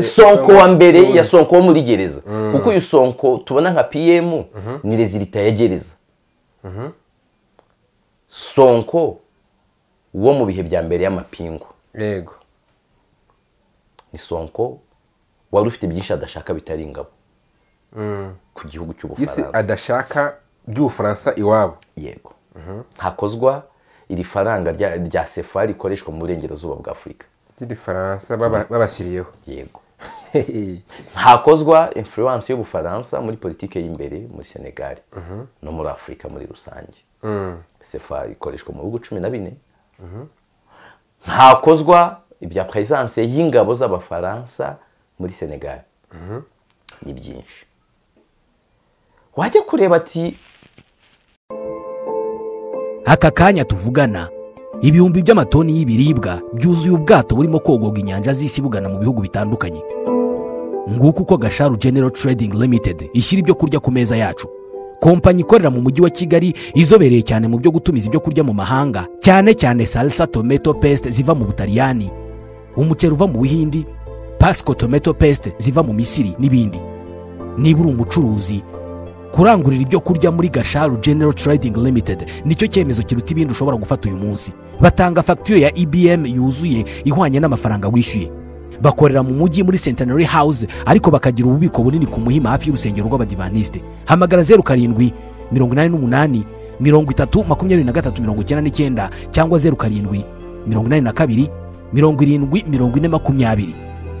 sonko wa mbere ya sonko wo muri gereza. Kuko uyu sonko tubona nka pm ni rezilita ya gereza. Sonko wo mu bihe bya mbere y'amapingu. Yego. Ni sonko wari ufite byinshi adashaka bitari ingabo. Ku gihugu cy'ubufaransa adashaka by'ubufaransa iwabo. Yego. Hakozwa iri faranga rya sefa rikoreshwa mu burengerazuba bwa afurika. Ry'igifaransa baba- babashyiriyeho. Yego. hakozwa influence y'ubufaransa muri politiki y'imbere muri senegal no muri afurika muri rusange. Sefa ikoreshwa mu bihugu cumi na bine. Hakozwa ibya presence y'ingabo z'abafaransa muri senegal. Ni byinshi. Wajya kureba ati aka kanya tuvugana. Ibihumbi by'amatoni y'ibiribwa byuzuye ubwato burimo kogoga inyanja z'isi bugana mu bihugu bitandukanye. Nguko uko gasharu genero trading limited ishyira ibyo kurya ku meza yacu. Kompanyi ikorera mu mujyi wa kigali izobereye cyane mu byo gutumiza ibyo kurya mu mahanga cyane cyane salsa tomato paste ziva mu butaliyani umuceri uva mu buhindi pasco tomato paste ziva mu misiri n'ibindi. Niba uri umucuruzi kurangurira ibyo kurya muri gasharu genero trading limited ni cyo cyemezo kiruta ibindi ushobora gufata uyu munsi. Batanga fagitire ya ibm yuzuye ihwanye n'amafaranga wishyuye. Bakorera mu mujyi muri centenary house ariko bakagira ububiko bunini ku muhima hafi y'urusengero rw'abadivaniste. Hamagara zeru karindwi mirongo inani n'umunani mirongo itatu makumyabiri na gatatu mirongo icyenda n'icyenda cyangwa zeru karindwi mirongo inani na kabiri mirongo irindwi mirongo ine makumyabiri.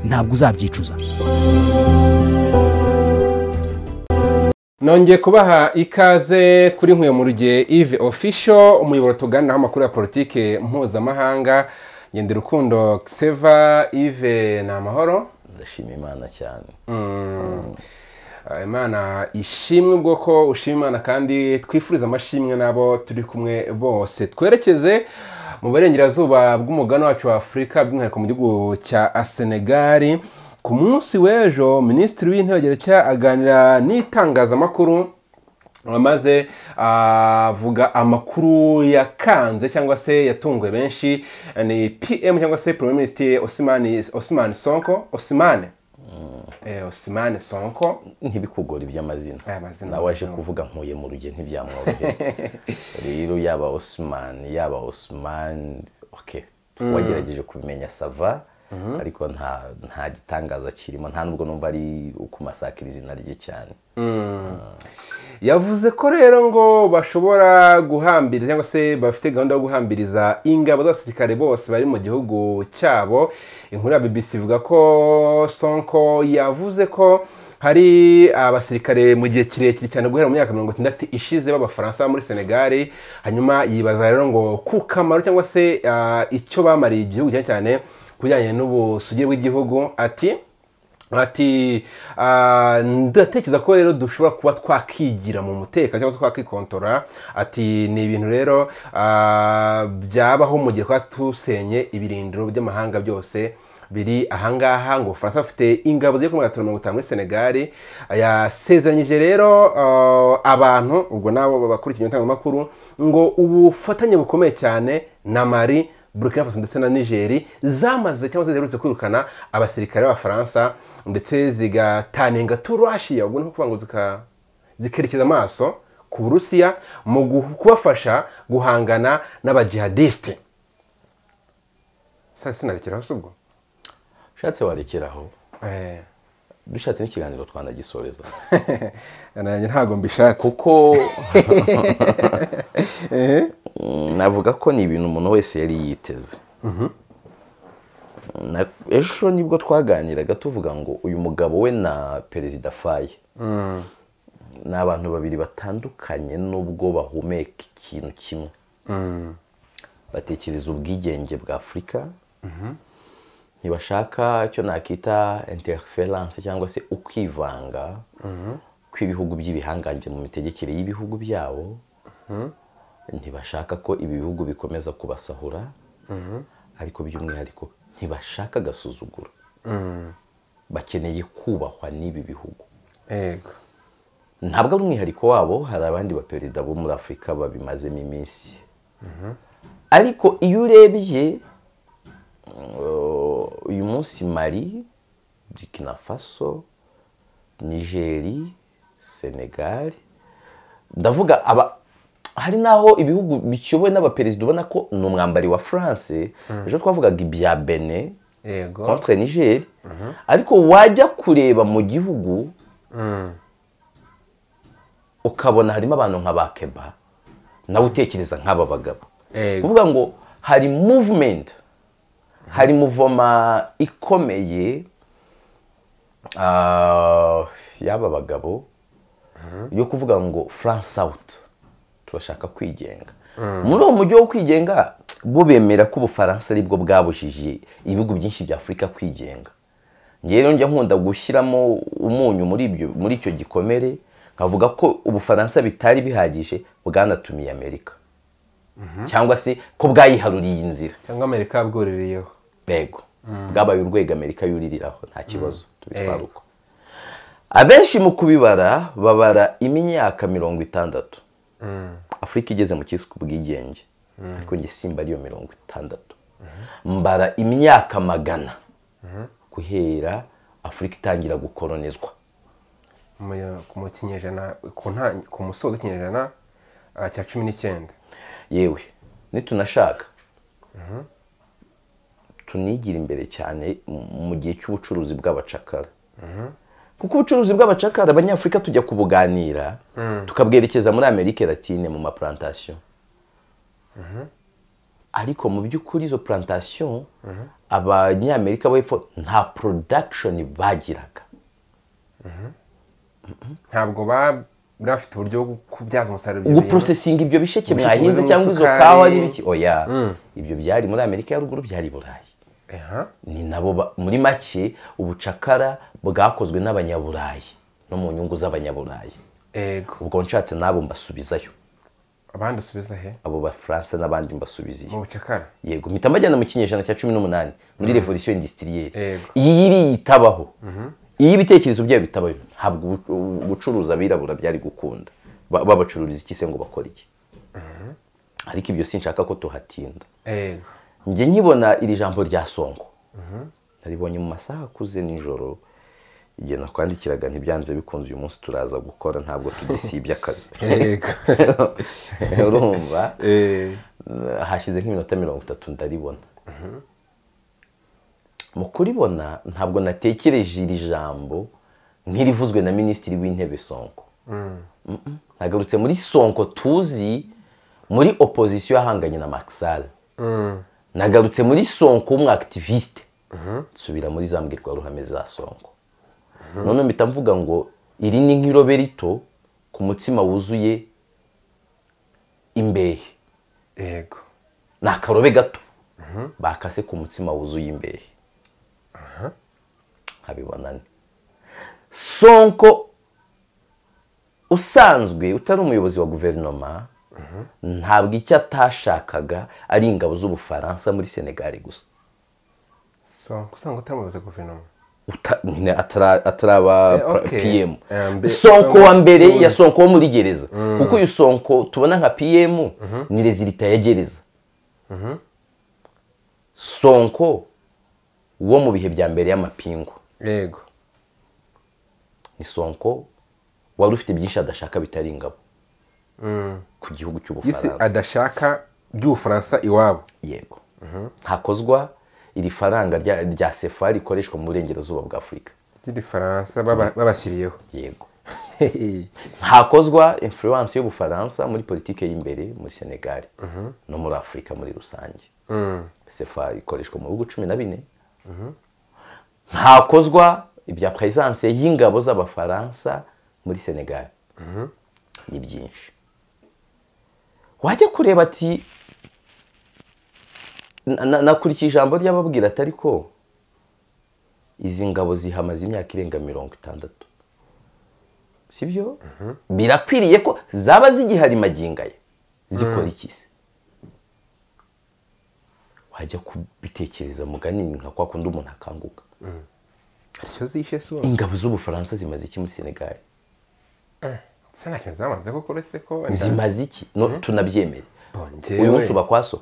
Ntabwo uzabyicuza. Nongeye kubaha ikaze kuri nkuye mu rugihe ive ofisho umuyoboro tuganiraho amakuru ya politiki mpuzamahanga ngende rukundo xeva ive ni amahoro ndashima imana cyane. Ah, imana ishimwe ubwoko ushima imana kandi twifuriza amashimwe n'abo turi kumwe bose. Twerekeze mu burengerazuba bw'umugani wacu wa afurika by'umwihariko mu gihugu cya senegali ku munsi w'ejo minisitiri w'intebe aganira n'itangazamakuru maze avuga amakuru yakanze cyangwa se yatunguye benshi ni pm cyangwa se premier minisitiri osimani osimani sonko osimane. Eh, osimane sonko. Ntibikugora iby'amazina Aya mazina nawe waje kuvuga nkuye mu ruge ntibyamworoheye. Rero yaba osman yaba osman ok. Wagerageje kubimenya sava ariko nta nta gitangaza kirimo nta nubwo numva ari ukumasakira izina rye cyane. Yavuze ko rero ngo bashobora guhambiriza cyangwa se bafite gahunda yo guhambiriza ingabo z'abasirikare bose bari mu gihugu cyabo. Inkuru ya bbc ivuga ko sonko yavuze ko hari abasirikare mu gihe kirekire cyane guhera mu myaka mirongo itandatu ishize b'abafaransa muri senegali hanyuma yibaza rero ngo ku kamaro cyangwa se ah, icyo bamariye igihugu cyane cyane ku bijyanye n'ubusugire bw'igihugu ati ati "Ah, ndatekereza ko rero dushobora kuba twakigira mu mutekano cyangwa se twakikontora ati ni ibintu rero ah, byabaho mu gihe twaba dusenye ibirindiro by'amahanga byose biri ahangaha ngo ubufaransa bafite ingabo ziri kuri magana mirongo itanu muri senegali yasezeranyije rero ah, abantu ubwo nabo bakurikiye itangazamakuru ngo ubufatanye bukomeye cyane na mari burkina faso ndetse na nigeri zamaze cyangwa se ziherutse kwirukana abasirikare b'abafaransa ndetse zigatanenga turashiya ubwo ni ukuvuga ngo zikerekeza amaso ku burusiya mu kubafasha guhangana n'abajihadisite saa sinarekeraho si ubwo? Ushatse warekeraho Eh, dushatse n'ikiganiro twanagisoreza ntabwo mbishatse. Kuko navuga ko ni ibintu umuntu wese yari yiteze. Na- ejo ni bwo twaganiraga tuvuga ngo uyu mugabo we na perezida faye. Ni abantu babiri batandukanye nubwo bahumeka ikintu kimwe. Batekereza ubwigenge bwa afurika ntibashaka icyo nakita interference cyangwa se ukwivanga kw'ibihugu by'ibihangange mu mitegekere y'ibihugu byabo. Ntibashaka ko ibi bihugu bikomeza kubasahura ariko by'umwihariko ntibashaka agasuzuguro. Bakeneye kubahwa n'ibi bihugu. Ntabwo ari umwihariko wabo hari abandi baperezida bo muri afurika babimazemo iminsi. Ariko iyo urebye uh, uyu munsi mari burkina faso nigeri senegali ndavuga aba hari n'aho ibihugu bikiyobowe n'abaperezida ubona ko ni umwambari wa france. Ejo twavugaga ibya bene contre niger. Ariko wajya kureba mu gihugu Mm. ukabona harimo abantu nka ba keba nawe utekereza nk'aba bagabo. Kuvuga ngo hari movement hari muvoma ikomeye ah, y'aba bagabo yo kuvuga ngo france out. Turashaka kwigenga. Muri uwo mujyi wo kwigenga bo bemera ko ubufaransa ari bwo bwabujije ibihugu byinshi bya afurika kwigenga. Rero njya nkunda gushyiramo umunyu muri ibyo muri icyo gikomere nkavuga ko ubufaransa bitari bihagije bwanatumiye amerika. Cyangwa se ko bwayiharuriye inzira cyangwa amerika yabwuririyeho yego bwabaye urwego amerika yuririraho nta kibazo. Tubitwara uko abenshi mu kubibara babara imyaka mirongo itandatu. Afurika igeze mu cyiswe ubwigenge. Ariko njye simba ariyo mirongo itandatu. Mbara imyaka magana. Guhera afurika itangira gukoronizwa mu- kinyejana ku musozo w'ikinyejana ah, cya cumi n'icyenda. Yewe nitunashaka. Tunigira imbere cyane mu gihe cy'ubucuruzi bw'abacakara. Kuko ubucuruzi bw'abacakara abanyafurika tujya kubuganira tukabwerekeza muri amerika latine mu maplantasiyo ariko mu by'ukuri izo plantasiyo abanyamerika bo hepfo nta production bagiraga. Ntabwo ba- bari bafite uburyo bwo kubyaza umusaruro ibyo bintu. ibyo bisheke mwahinze cyangwa izo kawa n'ibiki? Oya ibyo byari muri amerika ya ruguru byari i burayi. Ni nabo muri make ubucakara bwakozwe n'abanyaburayi no mu nyungu z'abanyaburayi. Ubwo nshatse n'abo mbasubizayo. Abandi usubiza he? Abo bafaransa n'abandi mbasubiza iyo mu bucakara? Yego mpita mbajyana mu kinyejana cya cumi n'umunani muri revolisiyo indisitiriyeri Yego. iyi yiri itabaho iyo ibitekerezo byayo bitabaho. Ntabwo ubu- gucuruza abirabura byari gukunda. Ba- babacururiza iki se ngo bakore iki? Ariko ibyo sinshaka ko tuhatinda. Njye nkibona iri jambo rya songo naribonye mu masaha akuze nijoro igihe nakwandikiraga ntibyanze bikunze uyu munsi turaza gukora ntabwo tugisibye akazi. Urumva? Eh, hashize nk'iminota mirongo itatu ndaribona. Mu kuribona ntabwo natekereje iri jambo nk'irivuzwe na minisitiri w'intebe sonko. Mm-mm. nagarutse muri sonko tuzi muri opozisiyo yahanganye na makisale mm, nagarutse muri sonko w'umwakitivisite nsubira muri za mbwirwaruhame za sonko. None mpita mvuga ngo iri ni nk'irobe rito ku mutsima wuzuye imbehe. Ego ni akarobe gato. Bakase ku mutsima wuzuye imbehe. Nkabibona ni sonko usanzwe utari umuyobozi wa guverinoma ntabwo icyo atashakaga ari ingabo z'ubufaransa muri senegali gusa. Usanga utamubuze guverinoma. Ataraba Eh, pm Eh, sonko wa mbere ya sonko wo muri gereza. Kuko uyu sonko tubona nka pm ni rezilita ya gereza. Sonko wo mu bihe bya mbere y'amapingu. Ego ni sonko wari ufite byinshi adashaka bitari ingabo. Ku gihugu isi cy'ubufaransa adashaka by'ubufaransa iwabo. Yego. Hakozwa iri faranga rya sefa rikoreshwa mu burengerazuba bwa afurika. Ry'igifaransa baba- babashyiriyeho. Yego. Hakozwa influence y'ubufaransa muri politiki y'imbere muri senegali no muri afurika muri rusange. Sefa ikoreshwa mu bihugu cumi na bine. Hakozwa ibya presence y'ingabo z'abafaransa muri senegali ni byinshi. Wajya kureba ati na- na- nakurikiye ijambo ry'ababwira ati ariko izi ngabo zihamaze imyaka irenga mirongo itandatu. Sibyo? Birakwiriye ko zaba zigihari magingaya zikora iki se? Wajya kubitekereza mugani ni nka kwa kundi umuntu akanguka. Si wowe ingabo z'ubufaransa zimaze iki muri senegali se nta kintu zamaze koko uretse ko zimaze iki tunabyemere uyu munsi uba kwa so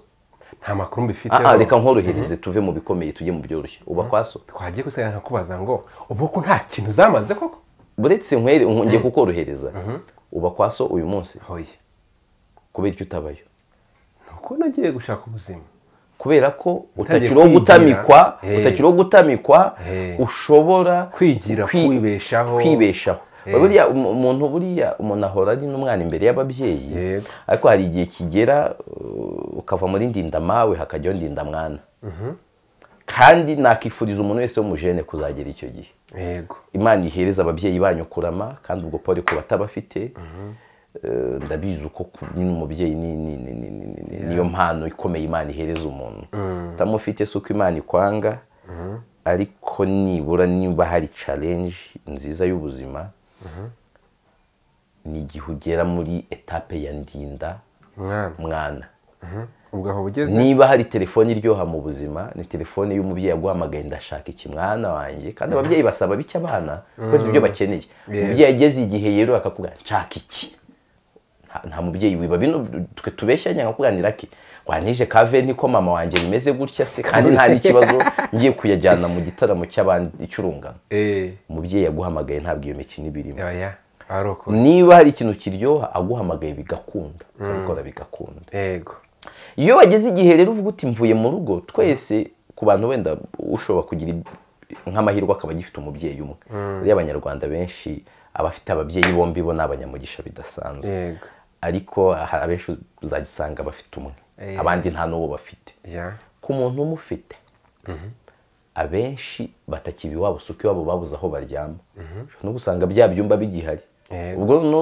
nta makuru mbifiteho reka nkorohereze tuve mu bikomeye tujye mu byoroshye uba kwa so twagiye gusiga nkakubaza ngo ubu ko nta kintu zamaze koko? Buretse nkwere ngiye kukorohereza. Uba kwa so uyu munsi. Kubera icyo utabayo. Ni uko nagiye gushaka ubuzima. Kubera ko utakiriho gutamikwa utakiriho gutamikwa ushobora Kwigira, kwi- kwibeshaho. Buriya um- umuntu buriya umuntu ahora ari n'umwana imbere y'ababyeyi. Ariko hari igihe kigera uh, ukava muri ndindamawe hakajyaho ndindamwana kandi nakifuriza umuntu wese w'umujene kuzagera icyo gihe. Imana ihereza ababyeyi banyu kurama kandi ubwo pole ku batabafite Eh, ndabizi uko nyine umubyeyi ni- ni- ni- ni- ni- ni- ni- niyo mpano ikomeye imana ihereza umuntu. Utamufite si uko imana ikwanga ariko nibura niba hari challenge nziza y'ubuzima ni igihe ugera muri etape ya ndinda mwana. Niba hari telefone iryoha mu buzima ni telefone y'umubyeyi aguhamagaye ndashaka iki mwana wanjye? Kandi ababyeyi basaba bike abana kuko nzi ibyo bakeneye. Umubyeyi ageze igihe rero akakubwira nshaka iki. Nta- mubyeyi wiba. Bino twe tubeshyanya nkakuganira ki? Wanije kave niko mama wanjye bimeze gutya se? Kandi nta n'ikibazo ngiye kuyajyana mu gitaramo cy'abandi cy'urungano eee umubyeyi yaguhamagaye ntabwo iyo mikino iba irimo. Oya ari uko. Niba hari ikintu kiryoha aguhamagaye bigakunda. Ukabikora bigakunda. Yego. Iyo wageze igihe rero uvuga uti mvuye mu rugo twese ku bantu wenda ushobora kugira nk'amahirwe akaba agifite umubyeyi umwe. Rero abanyarwanda benshi abafite ababyeyi bombi bo ni abanyamugisha bidasanzwe ariko hari abenshi uzajya usanga bafite umwe Eh. abandi nta n'uwo bafite. Ku muntu umufite abenshi batakiba iwabo si uko iwabo babuze aho baryama. Ushobora no gusanga bya byumba bigihari. Yego. ubwo no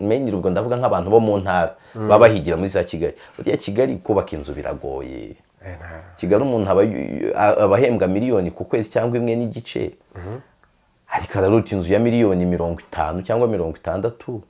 menyiri ubwo ndavuga nk'abantu bo mu ntara baba bahigira muri za kigali. Buriya kigali kubaka inzu biragoye. Eh, kigali umuntu aba aba ahembwa miliyoni ku kwezi cyangwa imwe n'igice ariko araruta inzu ya miliyoni mirongo itanu cyangwa mirongo itandatu.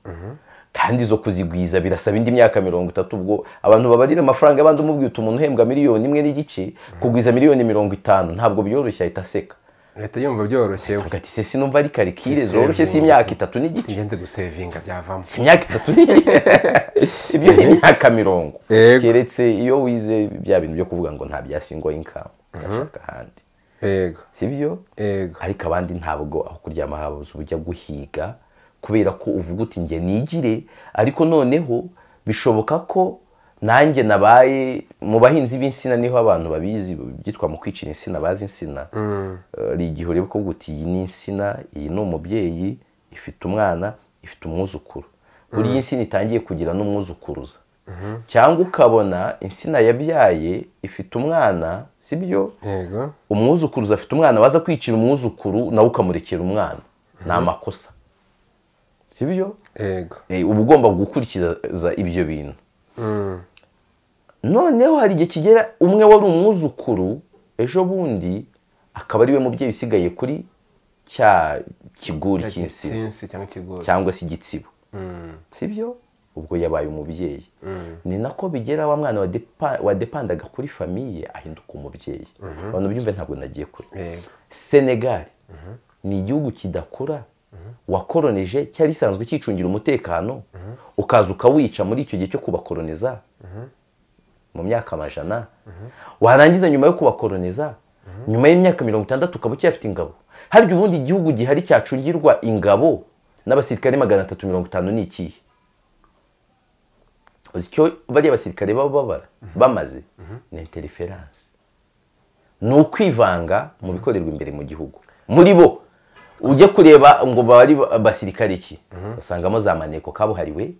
Kandi izo kuzigwiza birasaba indi myaka mirongo itatu ubwo abantu babarira amafaranga y'abandi umubwira umuntu uhembwa miliyoni imwe n'igice kugwiza miliyoni mirongo itanu ntabwo byoroshye ahita aseka. Leta yumva byoroshye. Avuga ati se sinumva ari karikire zoroshye si imyaka itatu n'igice ngenze gusevinga byavamo. Si imyaka itatu n'igice ibyo ni imyaka mirongo. Keretse iyo wize bya bintu byo kuvuga ngo nta bya singo inkamu ugashaka ahandi. Yego. Si byo? Ariko abandi ntabwo aho kuryama habuze ujya guhiga kubera ko uvuga uti njye nigire. Ariko noneho bishoboka ko nanjye nabaye mu bahinzi b'insina ni ho abantu babizi byitwa mu kwicira insina bazi insina. Eh, hari igihe ureba ko uti iyi ni insina iyi ni umubyeyi ifite umwana ifite umwuzukuru. Buriya insina itangiye kugira n'umwuzukuruza. Cyangwa ukabona insina yabyaye ifite umwana sibyo yego. Umwuzukuruza afite umwana waza kwicira umwuzukuru nawe ukamurekera umwana. Ni amakosa. Si byo yego. Eh, uba ugomba gukurikiza ibyo bintu. Mm. noneho hari igihe kigera umwe wari umwuzukuru ejo bundi akaba ari we mubyeyi usigaye kuri cya kiguri Sinsi cyangwa se igitsibo Mm. si byo ubwo yabaye umubyeyi. Ni nako bigera wa mwana wadepa- wadepandaga kuri famiye ahinduka umubyeyi. Abantu byumve ntabwo nagiye kure. Yego. Senegal. Ni igihugu kidakura wakoronije cyari gisanzwe cyicungira umutekano ukaza ukawica muri icyo gihe cyo kubakoroniza mu myaka amajana. Warangiza nyuma yo kubakoroniza nyuma y'imyaka mirongo itandatu ukaba ucyafite ingabo. Harya ubundi igihugu gihari cyacungirwa ingabo n'abasirikare magana atatu mirongo itanu ni ikihe uzi icyo bariya basirikare baba babara? Bamaze? Ni interiferanse ni ukwivanga mu bikorerwa imbere mu gihugu. Muri bo ujye kureba ngo bari basirikare iki? Usangamo za maneko kabuhariwe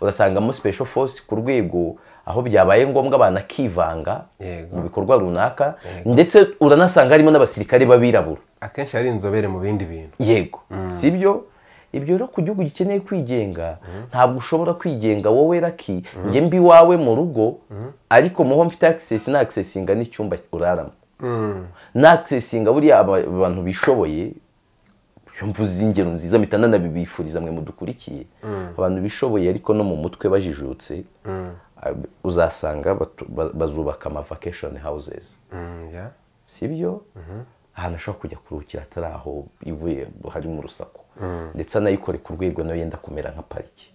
urasangamo special force ku rwego aho byabaye ngombwa banakivanga mu bikorwa runaka ndetse uranasanga harimo n'abasirikare b'abirabura. Akenshi ari inzobere mu bindi bintu. Yego. Si byo ibyo rero ku gihugu gikeneye kwigenga ntabwo ushobora kwigenga wowe raki njye mbi iwawe mu rugo ariko muho mfite access na accessinga n'icyumba uraramo. Na accessinga buriya aba- abantu bishoboye iyo mvuze ingero nziza mpita nanabibifuriza mwe mudukurikiye. Abantu bishoboye ariko no mu mutwe bajijutse ab- uzasanga bazubaka ama vacation houses. Mm, ya. si byo? Ahantu ashobora kujya kuruhukira atari aho iwe hari mu rusaku. Ndetse anayikore ku rwego na yo yenda kumera nka pariki.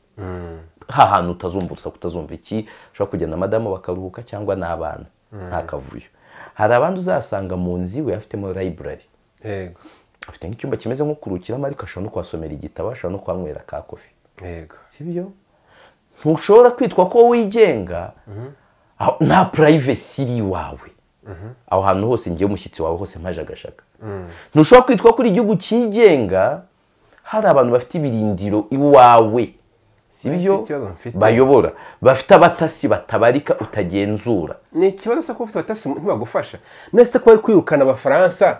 Ha hantu utazumva urusaku utazumva iki? Ushobora kujyana na madamu bakaruhuka cyangwa n'abana nta kavuyo. Hari abandi uzasanga mu nzu iwe afitemo yego. Afite nk'icyumba kimeze nko kurukiramo ariko ashobora no kuhasomera igitabo ashobora no kuhanywera ka kofi si byo ntushobora kwitwa ko wigenga aho- nta purayivesi iri iwawe. Aho hantu hose ngewe umushyitsi wawe hose mpaje agashaka. Ntushobora kwitwa ko uri igihugu cyigenga hari abantu bafite ibirindiro iwawe. Si byo Nicyo kibazo mfite. bayobora. Bafite abatasi batabarika utagenzura. Ni ikibazo kuba ufite abatasi ntibagufasha. Nese ko bari kwirukana abafaransa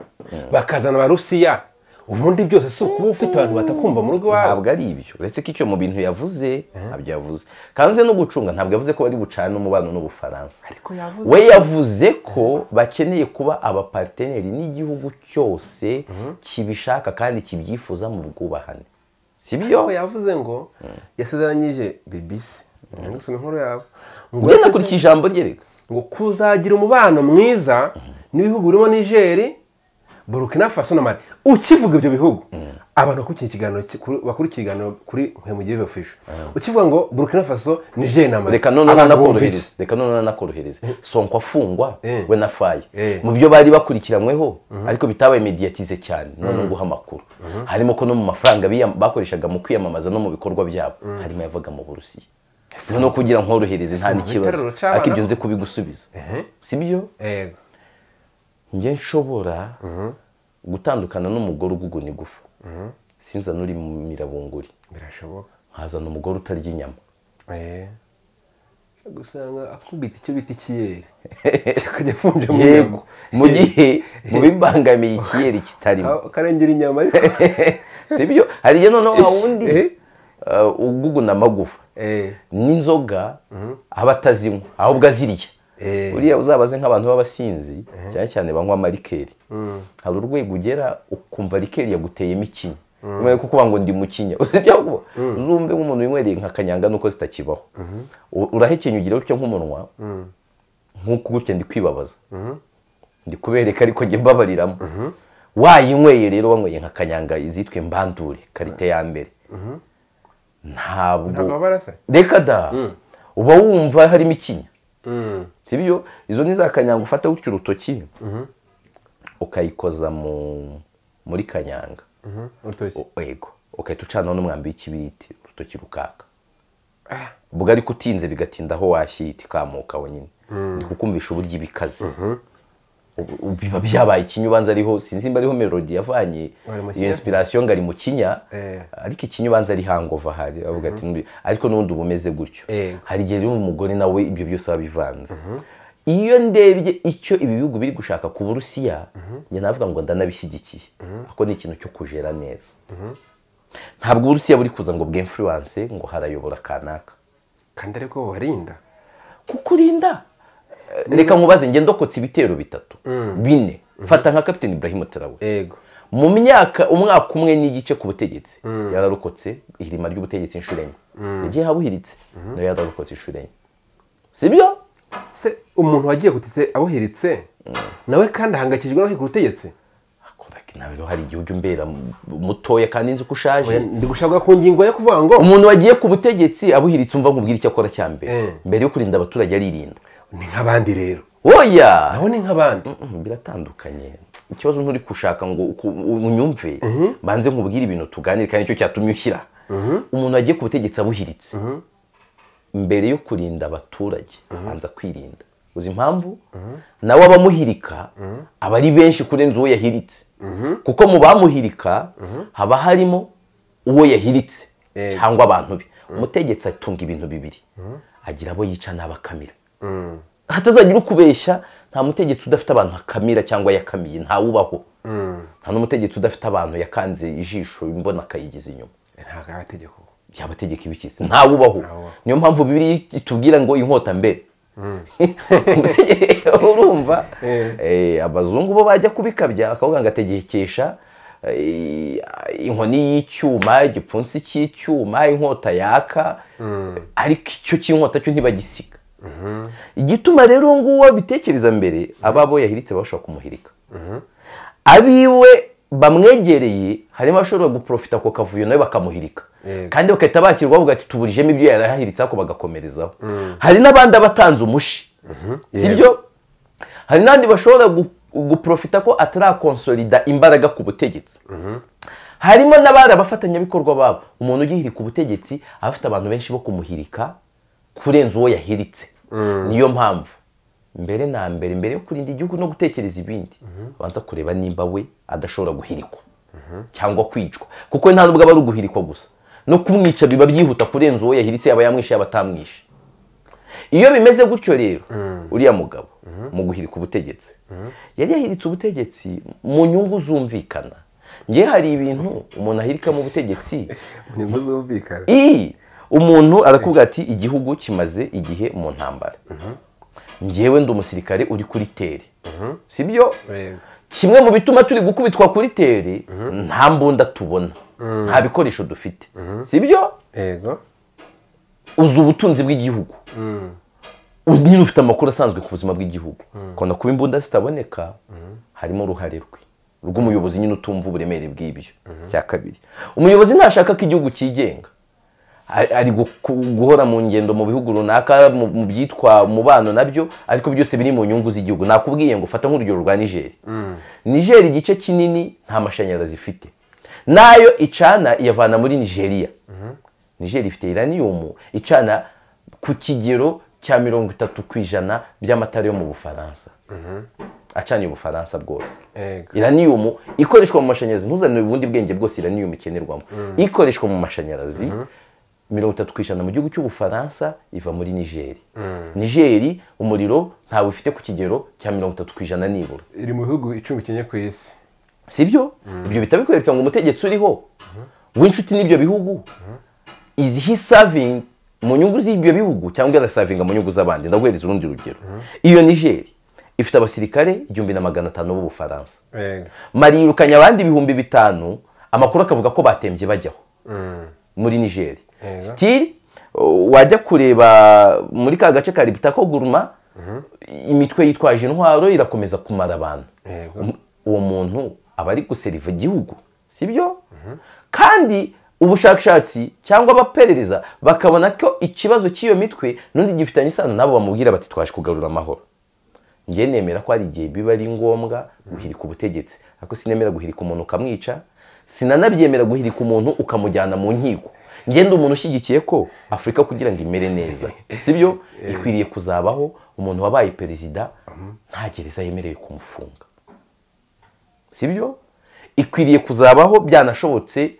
bakazana abarusiya. Ubundi byose si ukuba ufite abantu batakumva mu rugo iwawe ntabwo ari ibyo. Uretse ko icyo mu bintu yavuze ntabyo yavuze. Kandi uze no gucunga ntabwo yavuze ko bari bucane umubano n'ubufaransa. Yavuze we yavuze ko bakeneye kuba abapariteneri n'igihugu cyose kibishaka kandi kibyifuza mu bwubahane. Si byo yavuze ngo yasezeranyije BBC nanga gusoma inkuru yabo. Ngo kurikira ijambo rye. reka ngo kuzagira umubano mwiza n'ibihugu birimo Nigeri Burkina Faso na Mali. Ukivuga ibyo bihugu abantu bakurikiye ikiganiro ki- kuri- bakurikiye ikiganiro kuri Nkemugire Official. Ukivuga ngo Burkina Faso Niger na Mali. Reka none nanakorohereze reka none nanakorohereze sonko afungwa Eh. we na faye. Eh. mu byo bari bakurikiranyweho ariko bitabaye mediyatize cyane. None guha amakuru. Harimo ko no mu mafaranga bakoreshaga mu kwiyamamaza no mu bikorwa byabo. Harimo yavaga mu burusiya. No kugira nkorohereze nta n'ikibazo. Ariko ibyo nze kubigusubiza. Si byo njye nshobora gutandukana n'umugore uguguna igufa sinzana uri mu mirabunguri. Birashoboka. Nkazana umugore utarya inyama. Eh. Gusanga akubita icyo bita ikiyeri. Kikajya afunje mu yego. mu gihe mu bimbangamiye ikiyeri kitarimo. Ka- karengera inyama. Ariko si byo? Hari igihe noneho wa wundi Eh. uguguna amagufa. Eh. N'inzoga aba atazinywa ahubwo azirya. Eh. Uriya uzabaze nk'abantu b'abasinzi cyane cyane banywa amarikeri hari urwego ugera ukumva rikeri yaguteyemo ikinya umwe kuko ngo ndi mu kinya uzibyo uzumve nk'umuntu winywereye nka kanyanga nuko zitakibaho. Urahekenya ugira utyo nk'umunwa? Nk'uko gutya ndi kwibabaza. Ndi kubereka ariko njye mbabariramo. Wayinyweye rero wanyweye nka kanyanga izitwe mbandure karite ya mbere. Ntabwo. Reka da. Uba wumva harimo ikinya. Si byo izo ni za kanyanga ufata gutya urutoki ukayikoza mu muri kanyanga. Mhm. O- yego. Ugahita ucanaho n'umwambi w'ikibiriti urutoki rukaka. Ubwo ariko utinze bigatinda aho washyita ikamuka nyine ndi kukumvisha uburyo ibikaze. Ubu- ubu biba byabaye ikinya ubanza ariho sinzi mba ariho melodi yavanye iyo inspiration ngo ari mu kinya. Eh. ariko ikinya ubanza ari hangova hari avuga ati "Nubi-" ariko n'ubundi uba umeze gutyo. Yego. hari igihe rero umugore nawe ibyo byose aba bivanze iyo ndebye icyo ibi bihugu biri gushaka ku burusiya njye navuga ngo ndanabishyigikiye. Kuko ni ikintu cyo kujera neza. Ntabwo uburusiya buri kuza ngo bw'influence ngo harayobora kanaka. Kandi ariko bubarinda kukurinda? Reka nkubaze njye ndokotse ibitero bitatu. Bine. Fata nka kapiteni Ibrahim Traore. Yego. Mu myaka umwaka umwe n'igice ku butegetsi yararokotse ihirima ry'ubutegetsi inshuro enye. Yagiye habuhiritse nawe yararokotse inshuro enye. Si byo se umuntu wagiye gutitse abuhiritse nawe kandi ahangayikishijwe no ku butegetsi nawe hari igihugu mbera mu- mutoya kandi nzi ko ushaje. Oya, ndi gushaka ku ngingo yo kuvuga ngo umuntu wagiye ku butegetsi abuhiritse umva nkubwira icyo akora cya mbere. Eh. mbere yo kurinda abaturage aririnda. Ni nk'abandi rero. Oya nawe ni nk'abandi. Biratandukanye. Ikibazo nturi gushaka ngo unyumve. Banze nkubwire ibintu tuganire kandi ni cyo cyatumye ushyira. Umuntu wagiye ku butegetsi abuhiritse. Mbere yo kurinda abaturage abanza kwirinda. Uzi impamvu? Nawe abamuhirika aba ari benshi kurenza uwo yahiritse. Kuko mu bamuhirika haba harimo uwo yahiritse Yego. cyangwa abantu be. Umutegetsi atunga ibintu bibiri. Agira abo yica n'abakamira. Hatazagira ukubeshya nta mutegetsi udafite abantu akamira cyangwa yakamiye ntawubaho. Nta n'umutegetsi udafite abantu yakanze ijisho imbona akayigiza inyuma. Ntabwo ari amategeko yabategeka ibikisi ntawubaho. Niyo mpamvu bibiri itubwira ngo inkota mbere urumva? Eh. Eh, abazungu bo bajya kubikabya bakavuga ngo ategekesha eh, inkoni y'icyuma igipfunsi cy'icyuma inkota yaka. Ariko icyo cy'inkota cyo ntibagisiga igituma rero nguwo abitekereza mbere ababo yahiritse bashobora kumuhirika. Abiwe bamwegereye harimo abashobora guprofita ako kavuyo nawe bakamuhirika. Kandi bagahita bakirwa bavuga ati tuburijemo ibyo yarahiritse ariko bagakomerezaho. Hari n'abandi aba atanze umushi. Si Yego. byo? Hari n'andi bashobora gu- guprofita ko atarakonsolida imbaraga ku butegetsi. Harimo n'abari abafatanyabikorwa babo. Umuntu ugihirika ubutegetsi aba afite abantu benshi bo kumuhirika kurenza uwo yahiritse niyo mpamvu. Mbere na mbere mbere yo kurinda igihugu no gutekereza ibindi banza kureba nimba we adashobora guhirikwa. Cyangwa kwicwa. Kuko nta nubwo aba ari uguhirikwa gusa. No kumwica biba byihuta kurenza uwo yahiritse yaba yamwishe yaba atamwishe. Iyo bimeze gutyo rero uriya mugabo mu guhirika ubutegetsi yari yahiritse ubutegetsi mu nyungu zumvikana. Ngewe hari ibintu umuntu ahirika mu butegetsi? Inyungu zumvikana. Iyi umuntu arakubwira ati igihugu kimaze igihe mu ntambara. Ngewe ndi umusirikare uri kuri teri. Sibyo? Yego. kimwe mu bituma turi gukubitwa kuri teri nta mbunda tubona. Nta bikoresho dufite. Sibyo? Yego. Uzi ubutunzi bw'igihugu. Uzi nyine ufite amakuru asanzwe ku buzima bw'igihugu. Ukabona kuba imbunda zitaboneka harimo uruhare rwe. Rw'umuyobozi nyine utumva uburemere bw'ibyo. Cya kabiri. Umuyobozi ntashaka ko igihugu cyigenga. Ari ari gu- guhora mu ngendo mu bihugu runaka mu mu byitwa umubano na byo ariko byose biri mu nyungu z'igihugu. Nakubwiye ngo fata nk'urugero rwa nigeri nigeri igice kinini nta mashanyarazi ifite. Nayo icana iyavana muri nigeria. Nigeria ifite iraniyumu icana ku kigero cya mirongo itatu ku ijana by'amatara yo mu bufaransa. Acanye ubufaransa bwose. Iraniyumu ikoreshwa mu mashanyarazi. Ntuzanire ubundi bwenge bwose iraniyumu ikenerwamo. Ikoreshwa mu mashanyarazi. Mirongo itatu ku ijana mu gihugu cy'ubufaransa iva muri nigeri nigeri umuriro ntawe ufite ku kigero cya mirongo itatu ku ijana nibura. Iri mu bihugu icumi kenye ku isi. Sibyo? Ibyo bihita bikwereka ngo umutegetsi uriho. W'inshuti n'ibyo bihugu. Is he serving mu nyungu z'ibyo bihugu cyangwa arasavinga mu nyungu z'abandi? Ndaguhereza urundi rugero. Iyo nigeri ifite abasirikare igihumbi na magana atanu b'ubufaransa Yego. mari yirukanye abandi ibihumbi bitanu amakuru akavuga ko batembye bajyaho. Muri nigeri sitiri wajya kureba muri ka gace ka ribitako guruma imitwe yitwaje intwaro irakomeza kumara abantu. Uwo muntu aba ari guseriva igihugu sibyo? Kandi ubushakashatsi cyangwa abaperereza bakabona ko ikibazo cy'iyo mitwe n'undi gifitanye isano nabo bamubwira bati twaje kugarura amahoro. Njye nemera ko hari igihe biba ari ngombwa guhirika ubutegetsi. Ariko sinemera guhirika umuntu ukamwica sinanabyemera guhirika umuntu ukamujyana mu nkiko. Ngende umuntu ushyigikiye ko afurika kugira ngo imere neza. Sibyo ikwiriye kuzabaho umuntu wabaye perezida nta gereza yemerewe kumufunga. Sibyo ikwiriye kuzabaho byanashobotse.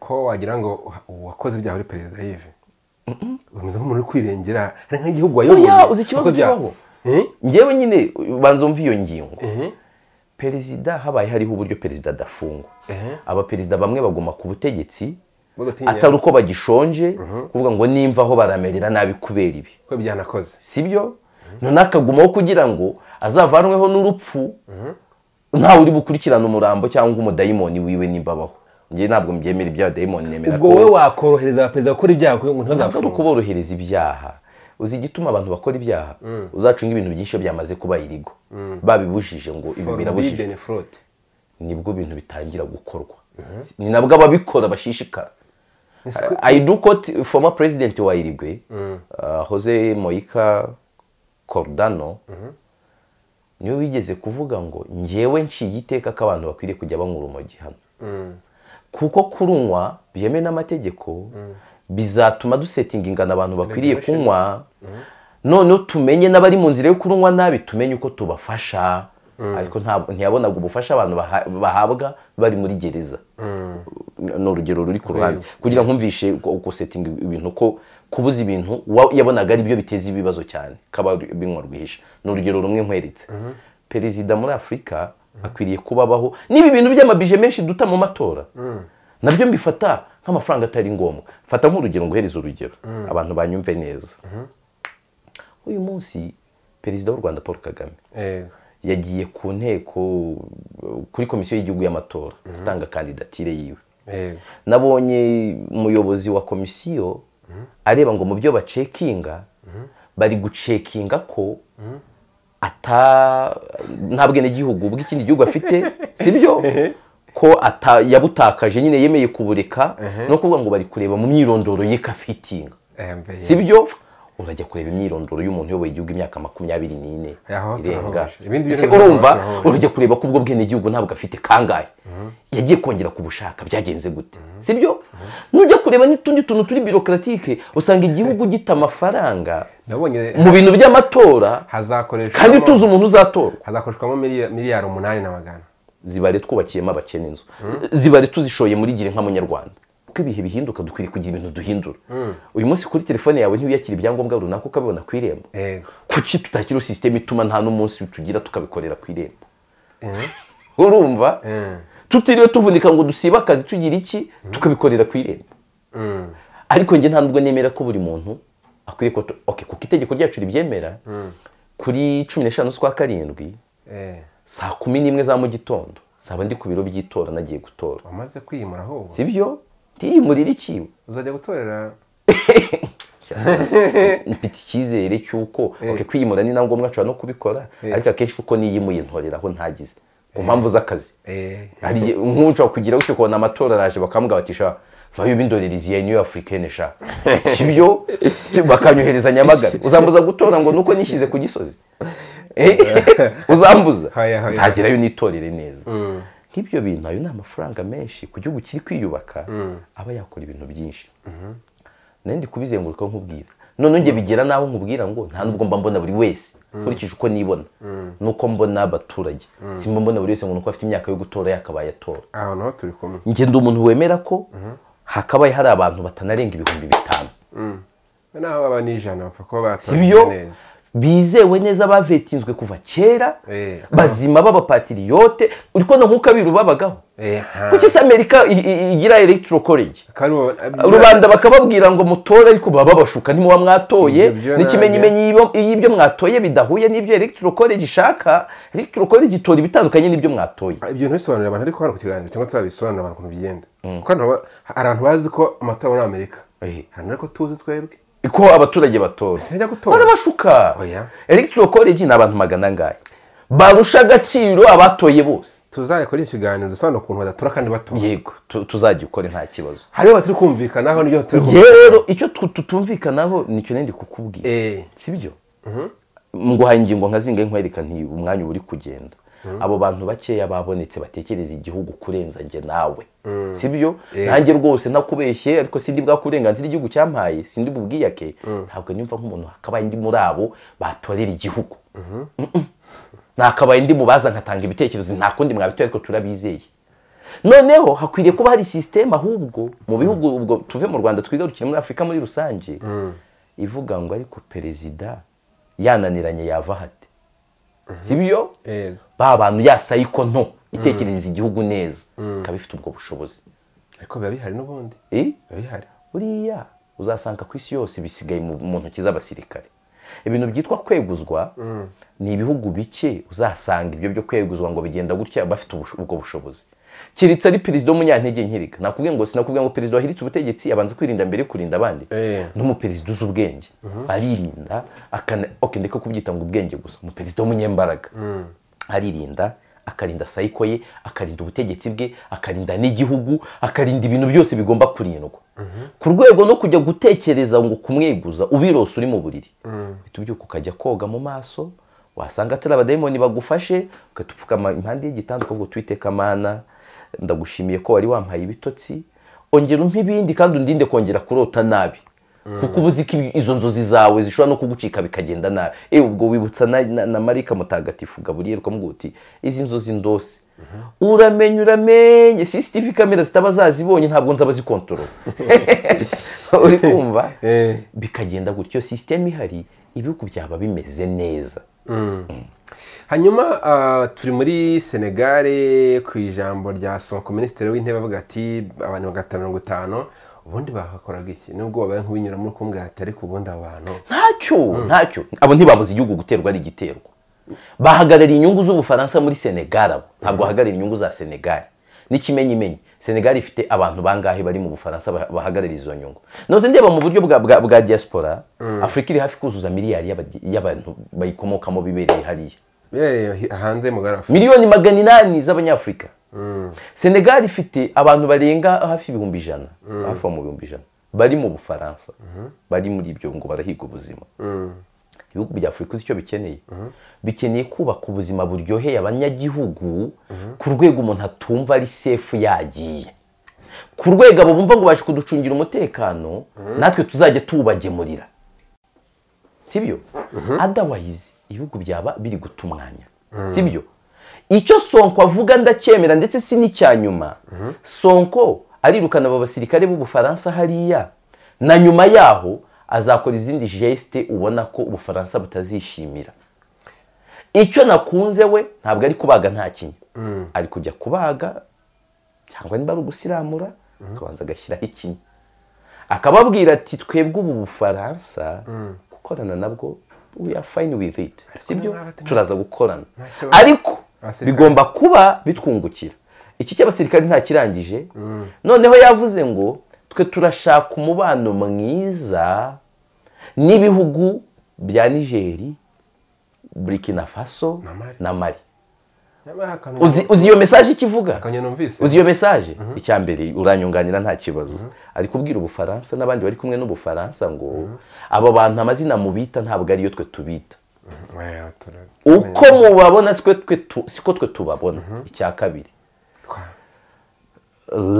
Ko wagira ngo uwakoze ibyaha uri perezida yive umeze nk'umuntu uri kwirengera ari nk'igihugu wayoboye. oya uzi ikibazo kibaho? Eh? ngewe nyine banza umva iyo ngingo. Eh? Perezida habaye hariho uburyo perezida adafungwa. Abaperezida bamwe baguma ku butegetsi atari uko bagishonje kuvuga ngo nimva aho baramerera nabi kubera ibi. Ko byanakoze. Sibyo? None akagumaho kugira ngo azavanweho n'urupfu ntawe uri bukurikirane umurambo cyangwa umudayimoni wiwe nimba abaho. Njye ntabwo mbyemera ibya dayimoni nemera ubwo wowe wakorohereza abaperezida gukora ibyaha kugira ngo ntabwo ari ntibazafungwe ukuborohereza ibyaha. Uzi igituma abantu bakora ibyaha? Uzacunga ibintu byinshi iyo byamaze kuba irigo. Babibujije ngo ibi fraud. Nibwo bintu bitangira gukorwa. Ni nabwo ababikora bashishikara. Ayidukoti former president wa irigwe uh, jose moika cordano. Niwe wigeze kuvuga ngo ngewe nciye iteka ko abantu bakwiriye kujya banywa urumogi hano. Kuko kurunywa byemewe n'amategeko bizatuma dusetinga ingano abantu bakwiriye kunywa. Noneho tumenye n'abari mu nzira yo kurunywa nabi tumenye uko tubafasha. Ariko ntabwo- ntiyabonaga ubufasha abantu baha- bahabwa bari muri gereza. Ni urugero ruri ku ruhande. Kugira ngo nkumvishe gusetinga ibintu ko kubuza ibintu yabonaga ari byo biteza ibibazo cyane kaba binywa rwihisha. Ni urugero rumwe nkweretse. Perezida muri afurika akwiriye kubabaho. N'ibi bintu by'amabije menshi duta mu matora na byo mbifata nk'amafaranga atari ngombwa. Fata nk'urugero nguhereze urugero. Abantu banyumve neza. Uyu munsi perezida w'u rwanda paul kagame Yego. yagiye ku nteko kuri komisiyo y'igihugu y'amatora gutanga kandidatire yiwe. Yego. nabonye umuyobozi wa komisiyo areba ngo mu byo bacekinga bari gucekinga ko ata nta bwenegihugu bw'ikindi gihugu afite sibyo? Ko yabutakaje nyine yemeye kubureka no kuvuga ngo bari kureba mu myirondoro ye kafitinga Eh, mbere. sibyo? Urajya kureba imyirondoro y'umuntu uyoboye igihugu imyaka makumyabiri n'ine irenga. urumva urajya kureba ko ubwo bwenegihugu ntabwo afite kangahe. Yagiye kongera kubushaka byagenze gute. Sibyo? Nujya kureba n'utundi tuntu turi birokratike usanga igihugu gita amafaranga. Mu bintu by'amatora kandi tuzi umuntu uzatorwa. hazakoreshwamo miliya- miliyari umunani na magana zibare twubakiyemo abakene inzu. Zibare tuzishoye muri gira nka munyarwanda. Uko ibihe bihinduka dukwiriye kugira ibintu duhindura? Uyu munsi kuri telefone yawe ntibiyakira ibyangombwa runaka ukabibona ku irembo. Kuki tutakiriho sisiteme ituma nta n'umunsi tugira tukabikorera ku irembo? Eh, urumva? Eh, tutiriwe tuvunika ngo dusibe akazi tugira iki? Tukabikorera ku irembo. Ariko njye nta nubwo nemera ko buri muntu ko okay, kuko itegeko ryacu ribyemera kuri cumi n'eshanu z'ukwa karindwi eh. Saa kumi n'imwe za mu gitondo. Zaba ndi ku biro by'itora nagiye gutora. Wamaze kwiyimura ahubwo sibyo? Ntiyimurire ikiwe uzajya gutorera? Mfite icyizere cy'uko okay, kwiyimura ni na ngombwa nshobora no kubikora ariko akenshi uko niyimuye ntorera aho ntagize. Ku mpamvu z'akazi. Eh, igihe nk'ushobora kugira gutyo ukabona amatora araje bakamubwira bati sha vayo b'indorerezi ya new africaine sha. Sibyo? Bakanyohereza nyamagana uzambuza gutora ngo nuko nishyize ku gisozi. Eh, uzambuza Haya, haya. nzagerayo nitorere neza. Nk'ibyo bintu ayo ni amafaranga menshi ku gihugu kiri kwiyubaka aba yakora ibintu byinshi. Nari ndi kubizenguruka nkubwira none njye bigera naho nkubwira ngo nta nubwo mba mbona buri wese. Nkurikije uko nibona. Nuko mbona abaturage. Simba mbona buri wese ngo nuko afite imyaka yo gutora yakabaye atora. Aho naho turi kumwe. Njye ndi umuntu wemera ko hakabaye hari abantu batanarenga ibihumbi bitanu. Naho baba n'ijana bapfa kuba batora neza. Bizewe neza bavetinzwe kuva kera bazima b'abapatiriyote uri kubona nk'uko abiru babagaho? Kuki se amerika igira electoral college? Rubanda bakababwira ngo mutore ariko baba babashuka ntimuba mwatoye. N'ikimenyimenyi iyo- iyo ibyo mwatoye bidahuye n'ibyo electoral college ishaka. Electoral college itora ibitandukanye n'ibyo mwatoye. Ibyo bintu bisobanurira abantu ariko hano ku kiganiro cyangwa tuzabisobanurira abantu ukuntu bigenda. Kuko hano haba- hari abantu bazi ko amatora muri amerika. Hari ariko tuzi twebwe. Ko abaturage batora. Barabashuka electoral college ni abantu magana angahe? Barusha agaciro abatoye bose. Tuzakora iki kiganiro dusobanura ukuntu badatora kandi batora. Yego tu- tuzajya ukora nta kibazo. Hariho batari kumvikanaho n'ibyo batari kumvikanaho. Rero icyo tu- tutumvikanaho ni cyo nindi kukubwira. Eh, si byo? Nguhaye ingingo nka zingahe nkwereka nti umwanya uba uri kugenda. Abo bantu bakeya babonetse batekereza igihugu kurenza njye nawe. Si byo nanjye rwose ntakubeshye ariko sindi bwa kurenganzira igihugu cyampaye sindi bubwiyake ntabwo nyumva nk'umuntu hakabaye ndi muri abo batorera igihugu. Mm-mm. nakabaye ndi mubaza nkatanga ibitekerezo nta kundi mwabitora ariko turabizeye. Noneho hakwiriye kuba hari sisiteme ahubwo mu bihugu ubwo tuve mu rwanda twigarukire muri afurika muri rusange ivuga ngo ariko perezida yananiranye yava hate. Si byo yego. Ba bantu yasayiko nto itekerereza igihugu neza. Ikaba ifite ubwo bushobozi. Ariko biba bihari n'ubundi. Biba bihari. Buriya uzasanga ku isi yose bisigaye mu ntoki z'abasirikare. Ibintu byitwa kweguzwa ni ibihugu bike uzasanga ibyo byo kweguzwa ngo bigenda gutya bafite ubwo bushobozi. Keretse ari perezida w'umunyantege nkirika. Nakubwiye ngo sinakubwiye ngo perezida wahiritse ubutegetsi abanza kwirinda mbere yo kurinda abandi. Eh. n'umuperezida uzi ubwenge. Aririnda akana ok ndeka kubyita ngo ubwenge gusa. Umuperezida w'umunyembaraga. Aririnda akarinda sayiko ye akarinda ubutegetsi bwe akarinda n'igihugu akarinda ibintu byose bigomba kurindwa ku rwego no kujya gutekereza ngo kumweguza ubirose uri mu buriri. Uhita ubyuka ukajya koga mu maso wasanga atari abadayimoni bagufashe ugahita upfukama impande y'igitanda ukavuga twiteka amana ndagushimiye ko wari wampaye ibitotsi ongera umpe ibindi kandi undinde kongera kurota nabi. Kuko uba uzi ko izo nzozi zawe zishobora no kugucika bikagenda nabi. Ewe ubwo wibutsa na, marika mutagatifu gaburiyeli ukamubwira uti izi nzozi ndose. Uramenye uramenye. Cctv kamera zitaba zazibonye ntabwo nzaba zikontorora uri kumva? Eh. bikagenda gutyo sisiteme ihari ibihugu byaba bimeze neza. Hanyuma ah, turi muri senegare ku ijambo rya sonko minisitiri w'intebe avuga ati abantu magana mirongo itanu ubundi bahakoraga iki? Nubwo babaye nk'ubinyuramo kumbwira ati ariko ubundi abo bantu ntacyo ntacyo. Abo ntibabuze igihugu guterwa ari igiterwa. Bahagarariye inyungu z'ubufaransa muri senegal abo. Ntabwo bahagarariye inyungu za senegal. N'ikimenyimenyi senegal ifite abantu bangahe bari mu bufaransa bah- bahagarariye izo nyungu? Noze ndeba mu buryo bwa, diaspora afurika iri hafi kuzuza miliyari y'aba- y'abantu bayikomokamo bibereye hariya. Hanze mu garafu. Miliyoni magana inani z'abanyafurika. Senegal ifite abantu barenga hafi ibihumbi ijana hafi mu bihumbi ijana. Bari mu bufaransa. Bari muri ibyo ngo barahiga ubuzima. Ibihugu bya afurika uzi icyo bikeneye? Bikeneye kubaka ubuzima buryoheye abanyagihugu ku rwego umuntu atumva ari sefu yagiye. Ku rwego abo bumva ngo baje kuducungira umutekano natwe tuzajya tuwubagemurira sibyo? Adawayizi ibihugu byaba biri guta umwanya sibyo? Icyo sonko avuga ndacyemera ndetse si n'icya nyuma. Sonko arirukana abo basirikare b'ubufaransa hariya. Na nyuma yaho azakora izindi jesite ubona ko ubufaransa butazishimira. Icyo nakunze we ntabwo ari kubaga nta kinya ari kujya kubaga cyangwa niba ari ugusiramura akabanza agashyiraho ikinya akababwira ati twebwe ubu bufaransa gukorana nabwo we are fine with it sibyo turaza gukorana. Ariko bigomba kuba bitwungukira. Iki cy'abasirikare ntakirangije noneho yavuze ngo twe turashaka umubano mwiza n'ibihugu bya nigeri burkina faso Na mari uzi iyo mesaje ikivuga? Akantu numvise uzi iyo mesaje icya mbere uranyunganira nta kibazo. Ari kubwira ubufaransa n'abandi bari kumwe n'ubufaransa ngo aba bantu amazina mubita ntabwo ariyo twe tubita. Uko mubabona siko twe tubabona. Icya kabiri.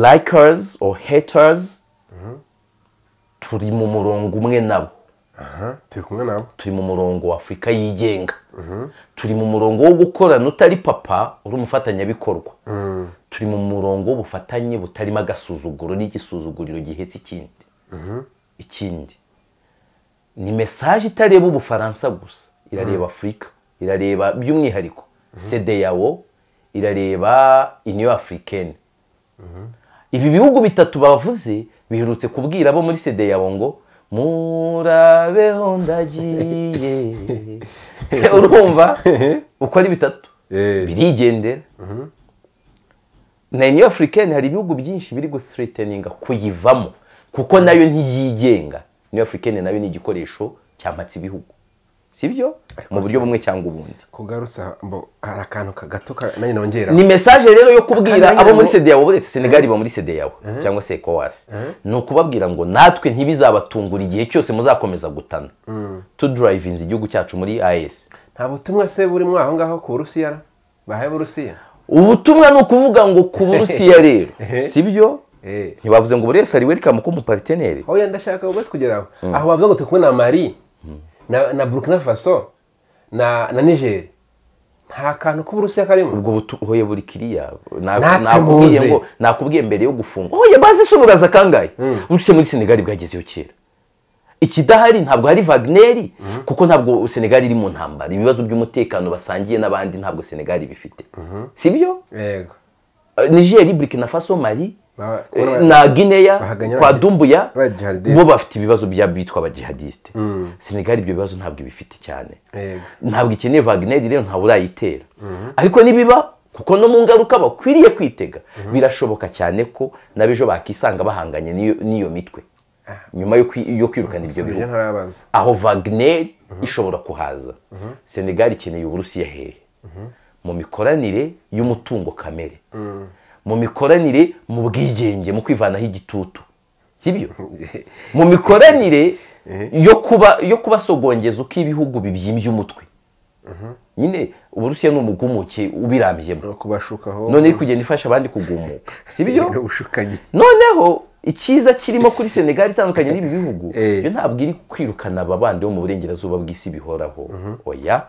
Likers or haters turi mu murongo umwe nabo. Turi mu murongo wa afurika yigenga. Turi mu murongo wo gukorana utari papa uri umufatanyabikorwa. Turi mu murongo w'ubufatanye butarimo agasuzuguro n'igisuzuguriro gihetse ikindi. Ikindi. Ni mesaje itareba ubufaransa gusa. Irareba afurika irareba by'umwihariko sedeyawo irareba iniyo afurikeni ibi bihugu bitatu bavuze biherutse kubwira abo muri sedeyawo ngo murabeho ndagiye urumva? Uko ari bitatu. Eh. birigendera. Na iniyo afurikeni hari ibihugu byinshi biri guthreateninga kuyivamo. Kuko na yo ntiyigenga. Iniyo afurikeni na yo ni igikoresho cyamatse ibihugu. Sibyo? Mu buryo bumwe cyangwa ubundi. Kugarutse hari akantu ka- gato nanjye nongera ni mesaje rero yo kubwira abo muri ngo- sedeyawo buretse senegali iba muri sedeyawo cyangwa se ekowasi ni ukubabwira ngo natwe ntibizabatungura igihe cyose muzakomeza gutana. Tudurayivinze igihugu cyacu muri as nta butumwa se burimo aho ngaho ku burusiya? Bahaye burusiya ubutumwa ni ukuvuga ngo ku burusiya rero. Sibyo? Eh. ntibavuze ngo buri wese ari welikamu ko umupariteneri oya ndashaka ubwo tugeraho aho bavuga ngo turi kumwe na mari na, na burkina faso na, na niger. Nta kantu k'uburusiya karimo. Ubwo butuhoye buri kiriya nakubwiye ngo nakubwiye mbere yo gufunga oya bazi se uburaza kangahe urusiya muri senegali bwagezeyo kera. Ikidahari ntabwo hari vagineri kuko ntabwo senegali iri mu ntambara. Ibibazo by'umutekano basangiye n'abandi ntabwo senegali bifite sibyo? Yego. Nigeri burkina faso eh, na guinea bahaganya kwa dumbuya bo bafite ibibazo by'abitwa abajihadiste senegali ibyo bibazo ntabwo ibifite cyane. Ntabwo ikeneye vagineri rero ntawe urayitera. Ariko nibiba kuko no mu ngaruka bakwiriye kwitega birashoboka cyane ko n'abejo bakisanga bahanganye n'iyo- mitwe. Nyuma yo kwi- yo kwirukana ibyo bihugu. aho vagineri ishobora kuhaza. Senegali ikeneye uburusiya hehe? Mu mikoranire y'umutungo kamere. Mu mikoranire mu bwigenge mu kwivanaho igitutu. Sibyo? Mu mikoranire yo kuba yo kubasogongeza uko ibihugu bibyimbye umutwe. Nyine uburusiya ni umugumuke ubirambiyemo none kugenda ifasha abandi kugumuka sibyo? Noneho icyiza kirimo kuri senegali itandukanye n'ibi bihugu Eh. yo ntabwo iri kwirukana aba bandi bo mu burengerazuba bw'isi bihoraho. Oya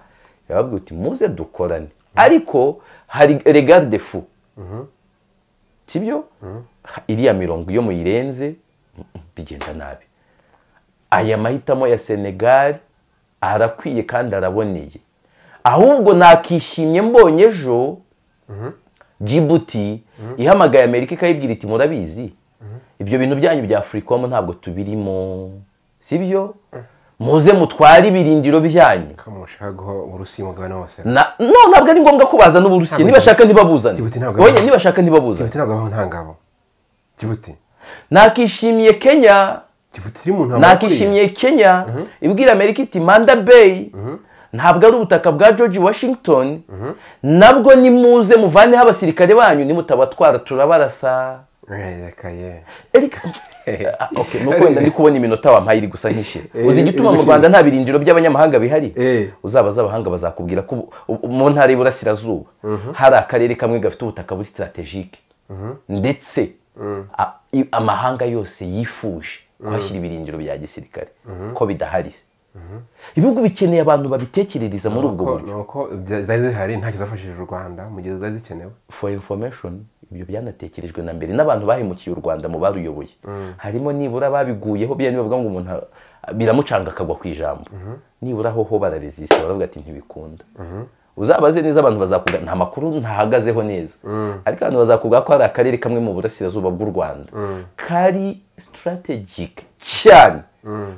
yababwira uti muze dukorane. Ariko hari regarde fu sibyo? Iriya mirongo iyo muyirenze bigenda nabi. Aya mahitamo ya senegali arakwiye kandi araboneye. Ahubwo nakishimye mbonye ejo jibuti ihamagaye amerika ikayibwira iti murabizi? Ibyo bintu byanyu bya afurikomu ntabwo tubirimo. Sibyo? Muze mutware ibirindiro byanyu. No ntabwo ari ngombwa ko bazana uburusiya nibashaka ntibabuzane. Nibashaka ntibabuzane. Nakishimiye kenya. Nakishimiye kenya. Ibwira amerika iti manda bay. Ntabwo ari ubutaka bwa george washington. Nabwo nimuze muvaneho abasirikare banyu nimutabatwara turabarasa reka ye. Ah, okay, nuko wenda ndi kubona iminota wampaye iri gusa nk'ishira Eh, uzi igituma mu iri rwanda nta birindiro by'abanyamahanga bihari? Eh. uzabaza abahanga bazakubwira ko mu ntara y'iburasirazuba hari akarere kamwe gafite ubutaka buri sitarategike ndetse a- i- amahanga yose yifuje kuhashyira ibirindiro bya gisirikare. Ko bidahari. Ibihugu bikeneye abantu babitekerereza muri ubwo buryo. zari zihari ntacyo zafashije u rwanda mu gihe zari zikenewe. For information. Ibyo byanatekerejwe na mbere n'abantu bahemukiye u rwanda mu baruyoboye. Harimo nibura babiguyeho bya bavuga ngo umuntu biramucanga akagwa ku ijambo. Nibura ho ho bararesista baravuga ati ntibikunda. Uzabaze neza abantu bazakubwira nta makuru ntahagazeho neza. Ariko abantu bazakubwira ko hari akarere kamwe mu burasirazuba bw'u rwanda kari strategic cyane.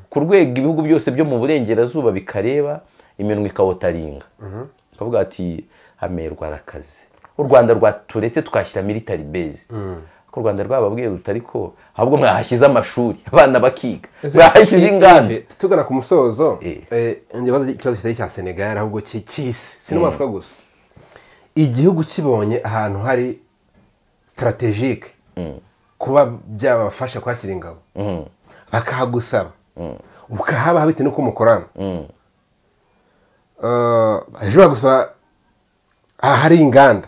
Ku rwego ibihugu byose byo mu burengerazuba bikareba iminwa ikawotaringa. Bakavuga ati hamerwa arakaze. U rwanda rwaturetse twashyira military base. Ko u rwanda rwababwiye ruti ariko ahubwo mwahashyize amashuri abana bakiga. Mwahashyize inganda tugana ku musozo Eh. eh, ikibazo kitari cya senegal ahubwo cy'isi si no muri afurika gusa. Igihugu kibonye ahantu hari strategique kuba byabafasha kwakira ingabo. Bakahagusaba. Ukahaba bitewe n'uko mukorana? Eh, ejo bagusaba ahari inganda.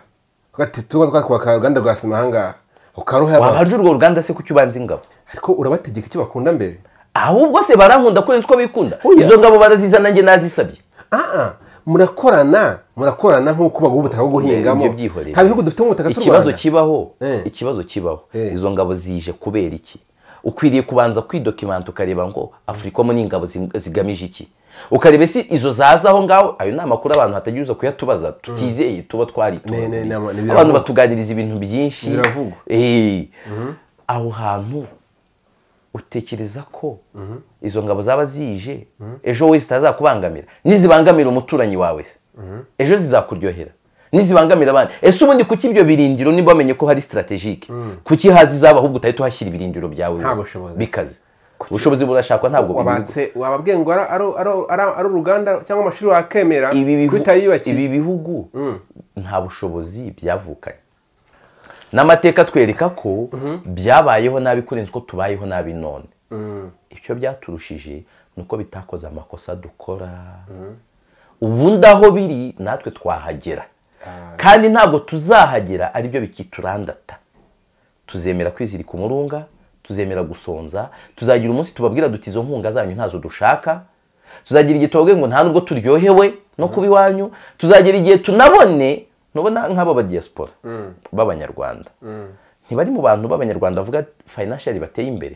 Twakubaka uruganda rwa sima ahangaha ukaruha wahaje urwo ruganda se kuki ubanza ingabo? Ariko urabategeka icyo bakunda mbere? Ahubwo se barankunda kurenza uko bikunda. Oya. izo ngabo barazizana njye nazisabye. Aha murakorana murakorana nk'uko baguha ubutaka bwo guhingamo. Hari ibihugu dufite ubutaka cy'u ikibazo rwanda. kibaho Eh. ikibazo kibaho. Eh. izo ngabo zije kubera iki? Ukwiriye kubanza kwidokimanta ukareba ngo afurikamo n'ingabo zigamije iki? Ukareba ese izo zaza aho ngaho ayo ni amakuru abantu hatagira uza kuyatubaza tutizeye tuba ne- abantu batuganiriza ibintu byinshi. Eh. aho hantu utekereza ko izo ngabo zaba zije ejo wese zitazakubangamira nizibangamira umuturanyi wawe se. Ejo zizakuryohera. Nizibangamira abandi ese ubundi kuki ibyo birindiro? Niba wamenye ko hari strategique. Kuki hazi izaba ahubwo utahita uhashyira ibirindiro byawe? Bikaze ubushobozi burashakwa ntabwo wabatse wababwiye ngo ari- uruganda cyangwa amashuri wakemera ibi bihugu nta bushobozi byavukanye. N'amateka atwereka ko byabayeho nabi kurenza uko tubayeho nabi none. Icyo byaturushije ni uko bitakoze amakosa dukora. Ubundi aho biri natwe twahagera. Kandi ntabwo tuzahagera ari byo bikiturandata. Tuzemera kwizirika umurunga tuzemera gusonza tuzagira umunsi tubabwira duti izo nkunga zanyu ntazo dushaka. Tuzagira igihe tubabwira ngo nta nubwo turyohewe no kuba iwanyu tuzagira igihe tunabone nubona nk'abo ba diaspora b'abanyarwanda. Ntibari mu bantu b'abanyarwanda bavuga financially bateye imbere.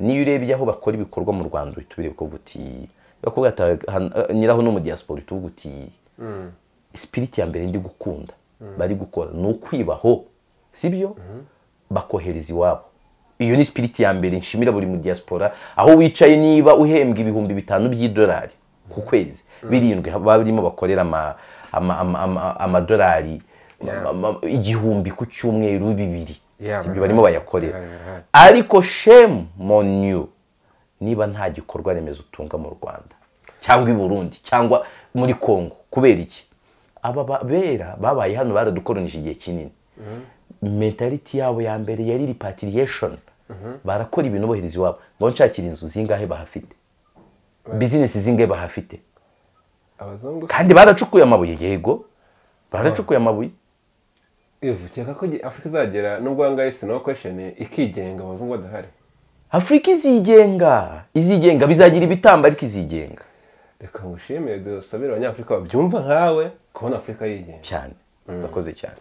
Niyo urebye aho bakora ibikorwa mu rwanda uhita ubireba ukavuga uti bakubwira ati "Han- eh, nyiraho no mu diaspora uhita uvuga uti sipiriti ya mbere ndi gukunda bari gukora. Ni ukwibaho sibyo? Bakohereza iwabo. Iyo ni sipiriti ya mbere nshimira buri mu diaspora aho wicaye niba uhembwa ibihumbi bitanu by'idolari ku kwezi. Birindwi barimo bakorera ama- ama- ama- ama- amadolari igihumbi ku cyumweru bibiri. Sibyo? barimo bayakorera. Ariko shemu moniyu niba nta gikorwa remezo utunga mu rwanda cyangwa i burundi cyangwa muri congo kubera iki? Aba ba- bera babaye hano baradukoronije igihe kinini. Mentality yabo ya mbere yari repatriation. Barakora ibintu bohereza iwabo. Ngo nshakira inzu zingahe bahafite? Bizinesi zingahe bahafite? Kandi baracukuye amabuye yego. Baracukuye amabuye. Ukeka ko afurika izagera nubwo ahangaha isi no question ikigenga abazungu badahari. Afurika izigenga. Izigenga bizagira ibitambo ariko izigenga. Reka ngushimire dusabire abanyafurika babyumva nkawe kubona afurika yigenga cyane urakoze cyane